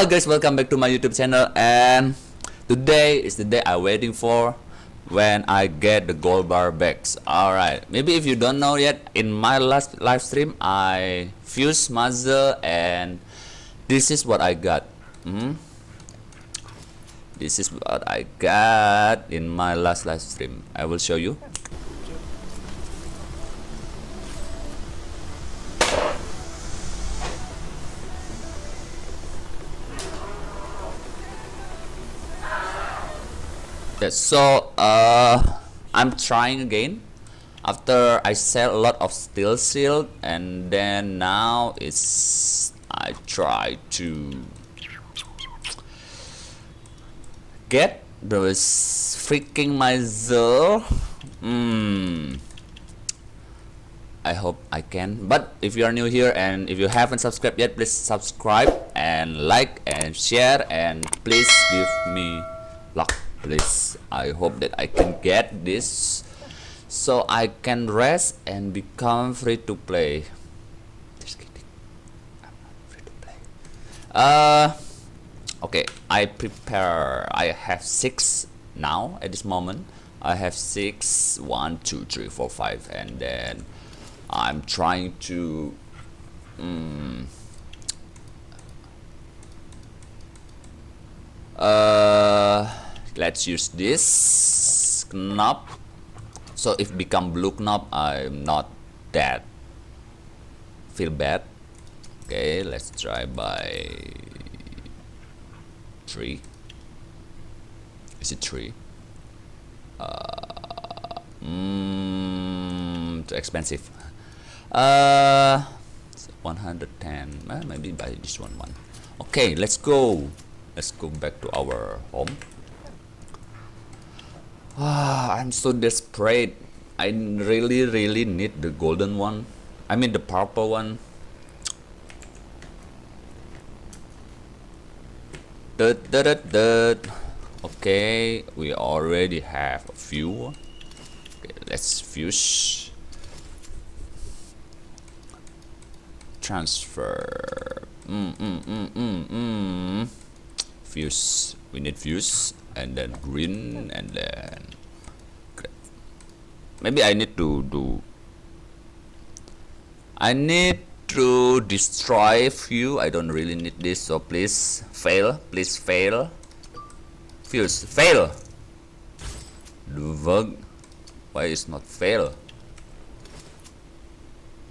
Hello guys, welcome back to my YouTube channel and today is the day I'm waiting for when I get the gold bar bags. Alright, maybe if you don't know yet, in my last live stream I fused muzzle and this is what I got. Mm -hmm. This is what I got in my last live stream. I will show you. Yes, so uh, I'm trying again. After I sell a lot of steel shield and then now it's I try to get those freaking muzzle hmm. I hope I can. But if you are new here and if you haven't subscribed yet please subscribe and like and share and please give me luck please I hope that I can get this so I can rest and become free to play. Just kidding. I'm not free to play. Uh okay I prepare. I have six now at this moment. I have six one two three four five and then I'm trying to um, uh let's use this knob. So if become blue knob I'm not that feel bad. Okay let's try by three. Is it three? Uh, mm, too expensive. Uh 110 uh, maybe buy this one one. Okay let's go. Let's go back to our home Ah, I'm so desperate. I really, really need the golden one. I mean the purple one. Dut, dut, dut, dut. Okay, we already have a few. Okay, let's fuse. Transfer. Mm, mm, mm, mm, mm. Fuse. We need fuse and then green and then maybe I need to do I need to destroy few. I don't really need this so please fail please fail. Fuse fail. Do work. Why is not fail?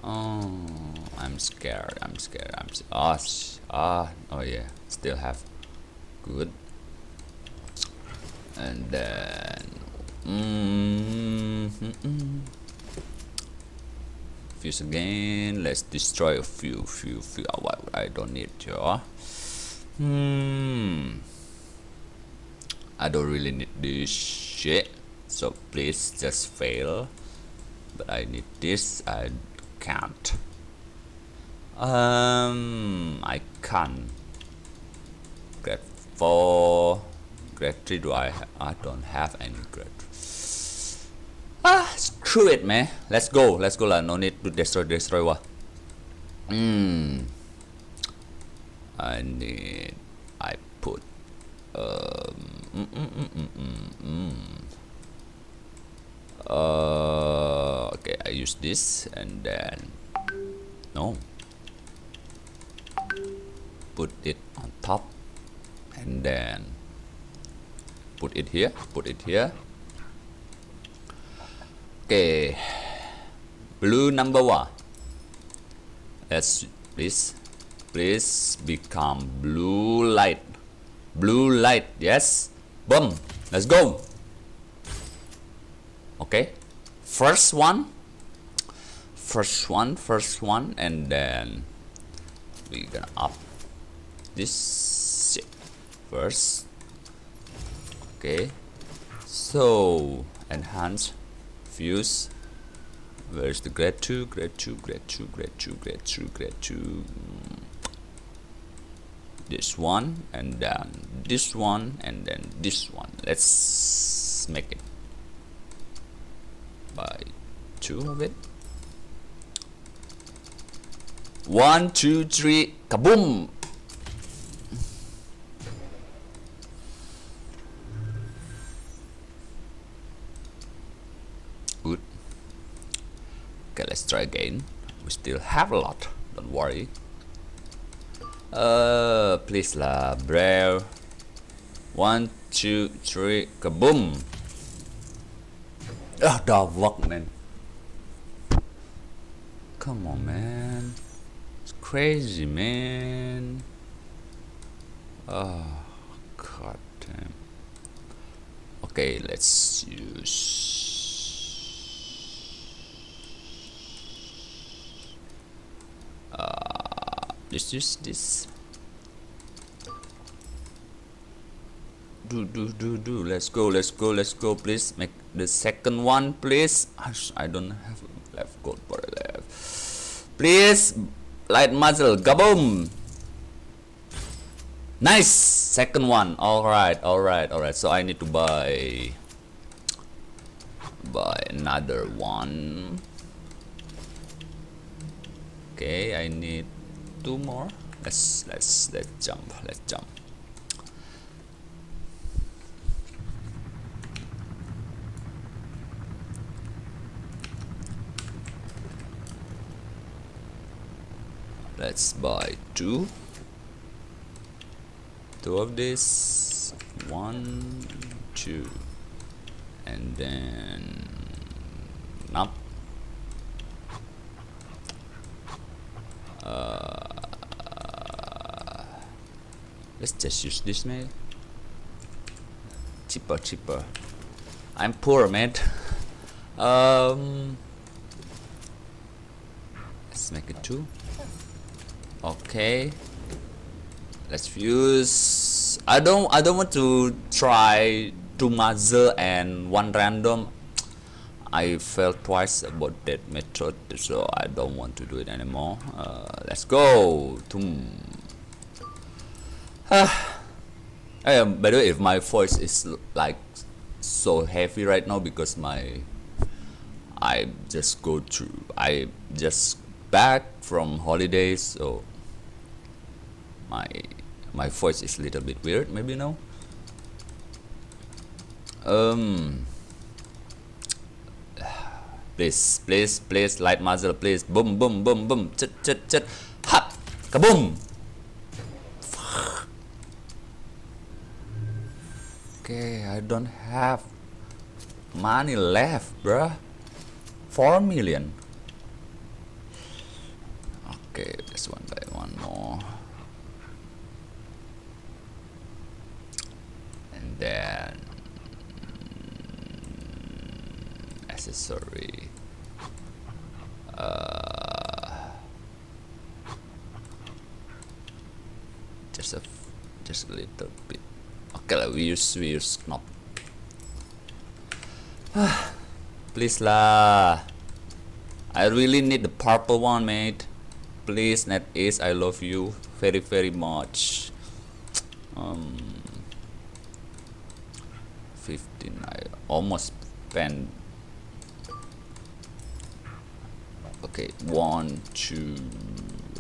Oh I'm scared I'm scared I'm ah ah oh yeah still have. Good and then mm -hmm. fuse again. Let's destroy a few few few. Oh, what I don't need to hmm. I don't really need this shit. So please just fail. But I need this. I can't. Um I can't get 3 do I I don't have any grade ah screw it man. Let's go. Let's go lah. No need to destroy destroy what? Hmm. I need I put um mm, mm, mm, mm, mm, mm. Uh, okay I use this and then no. Put it on top and then put it here put it here. Okay. Blue number one. Let's please. Please become blue light. Blue light yes. Boom. Let's go. Okay. First one. First one first one and then we're gonna up this first okay so enhance fuse where's the grade 2 grade 2 grade 2 grade 2 grade 2 grade 2 this one and then this one and then this one. Let's make it by two of it. One two three kaboom Okay, let's try again. We still have a lot. Don't worry. Uh, please lah, bro. One, two, three, kaboom! Ah, oh, fuck, man. Come on, man. It's crazy, man. Oh, god damn. Okay, let's use. Let's use this. Do do do do. Let's go. Let's go. Let's go. Please make the second one, please. I don't have left gold bar left. Please, light muzzle, kaboom! Nice! Second one. Alright, alright, alright. So I need to buy buy another one. Okay, I need two more. Let's let's let's jump. Let's jump. let's buy two two of this one two and then up uh, let's just use this man. Cheaper cheaper. I'm poor man. Um let's make it two. Okay. Let's use. I don't I don't want to try two muzzle and one random. I felt twice about that method so I don't want to do it anymore. Uh, let's go. Um, by the way if my voice is like so heavy right now because my I just go through I just back from holidays so my my voice is a little bit weird maybe now. um please please please light muzzle please. Boom boom boom boom. Chit chit chit. Hop kaboom okay I don't have money left bruh. 4 million. Okay this one by one more. And then accessory. Uh, just a just a little bit use knob. Please lah. I really need the purple one mate. Please net I love you very very much. Um 15 I almost spent okay one two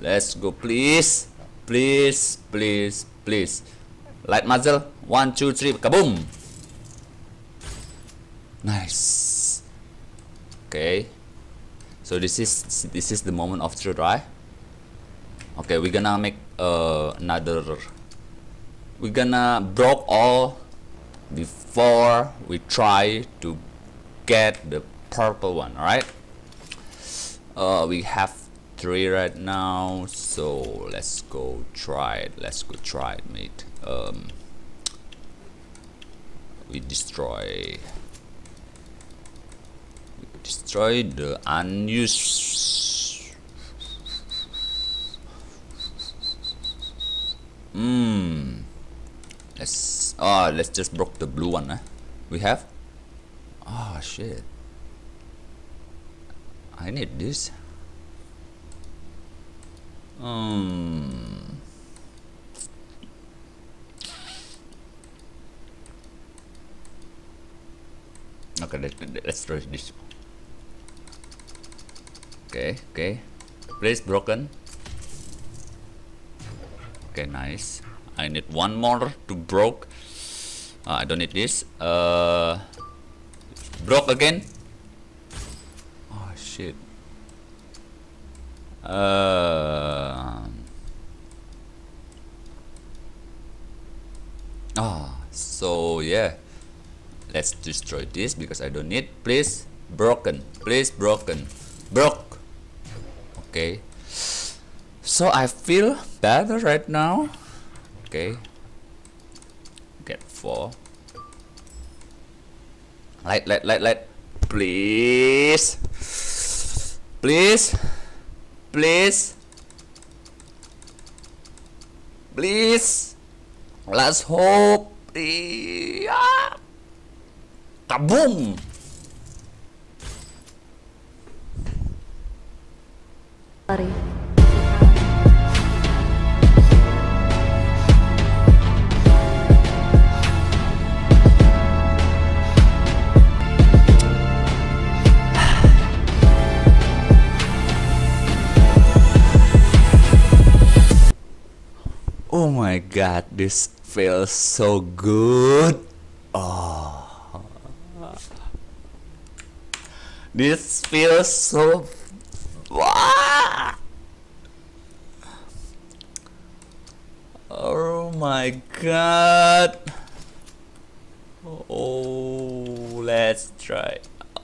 let's go please. Please please please light muzzle. One two three. Kaboom. Nice. Okay. So this is this is the moment of the try okay we're gonna make uh, another we're gonna broke all before we try to get the purple one alright? Uh, we have three right now so let's go try it. Let's go try it mate. Um, we destroy. We destroy the unused hmm. Let's oh let's just broke the blue one eh? we have? Oh shit. I need this um okay let, let's try this okay okay. Place broken. Okay nice. I need one more to broke. Uh, I don't need this. Uh, broke again. Oh shit Uh, ah, so yeah. Let's destroy this because I don't need. Please, broken. Please, broken. Broke. Okay. So I feel better right now. Okay. Get four. Light, light, light, light. Please. Please. Please. Please. Let's hope. Yeah. Kaboom! Sorry. God, this feels so good. Oh. This feels so! Oh my god. Oh, let's try.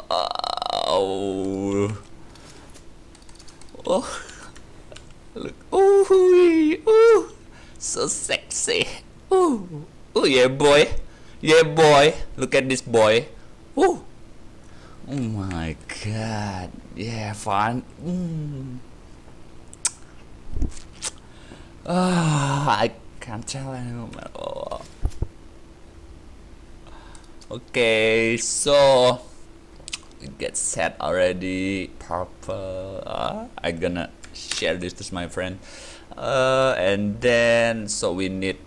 Oh. Oh. Look. Ooh, ooh. So sexy. Ooh. Ooh, yeah, boy. Yeah, boy. Look at this boy. Ooh. Oh my god. Yeah, fun. Mm. Ah, I can't tell anyone at all. Okay, so it gets set already. Purple. Uh, I gonna share this to my friend. Uh, and then so we need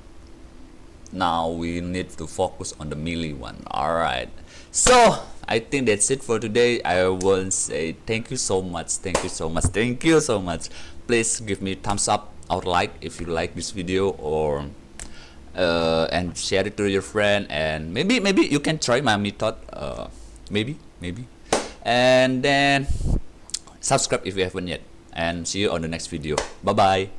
now we need to focus on the melee one. All right. So I think that's it for today. I will say thank you so much, thank you so much, thank you so much. Please give me thumbs up or like if you like this video or uh, and share it to your friend and maybe maybe you can try my method. Uh, maybe maybe and then subscribe if you haven't yet and see you on the next video. Bye bye.